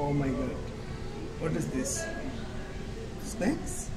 Oh my god. What is this? Snakes?